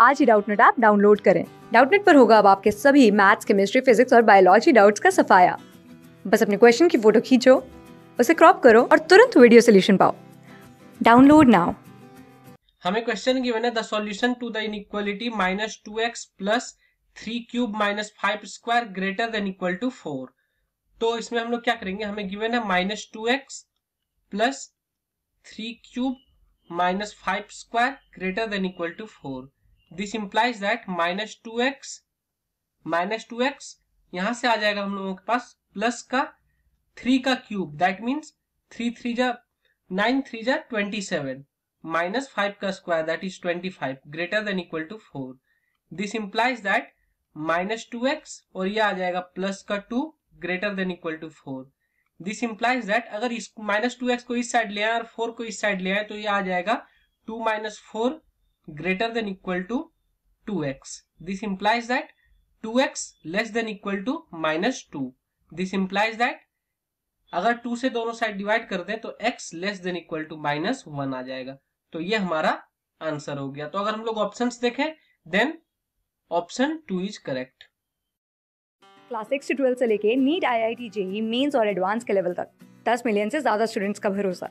आज ही Doubtnut app download करें। डाउटनेट पर होगा अब आपके सभी मैथ्स, केमिस्ट्री, फिजिक्स और बायोलॉजी डाउट्स का सफाया। बस अपने क्वेश्चन की फ़ोटो खींचो, उसे क्रॉप करो और तुरंत वीडियो सोल्यूशन पाओ। Download now. हमें क्वेश्चन गिवन है the solution to the inequality minus two x plus three cube minus five square greater than equal to four तो इसमें हम लोग क्या करेंगे? हमें गिवन है minus two x plus three cube minus five square greater than equal to four this implies that minus two x minus two x यहाँ से आ जाएगा हम लोगों के पास प्लस का थ्री का cube that means three three जा नाइन थ्री जा ट्वेंटी सेवन माइनस फाइव का square that is twenty five greater than equal to four this implies that minus two x और ये आ जाएगा प्लस का two greater than equal to four this implies that अगर इस minus two x को इस साइड ले आए और फोर को इस साइड ले आए तो ये आ जाएगा two minus four greater than equal to 2x. This implies that 2x less than equal to minus 2. This implies that अगर 2 से दोनों साइड डिवाइड कर दें तो x less than equal to minus one आ जाएगा। तो ये हमारा आंसर हो गया। तो अगर हम लोग ऑप्शंस देखें then option two is correct class six से ट्वेल्थ से लेके NEET I I T JEE और एडवांस के लेवल तक। दस मिलियन से ज़्यादा स्टूडेंट्स का भरोसा।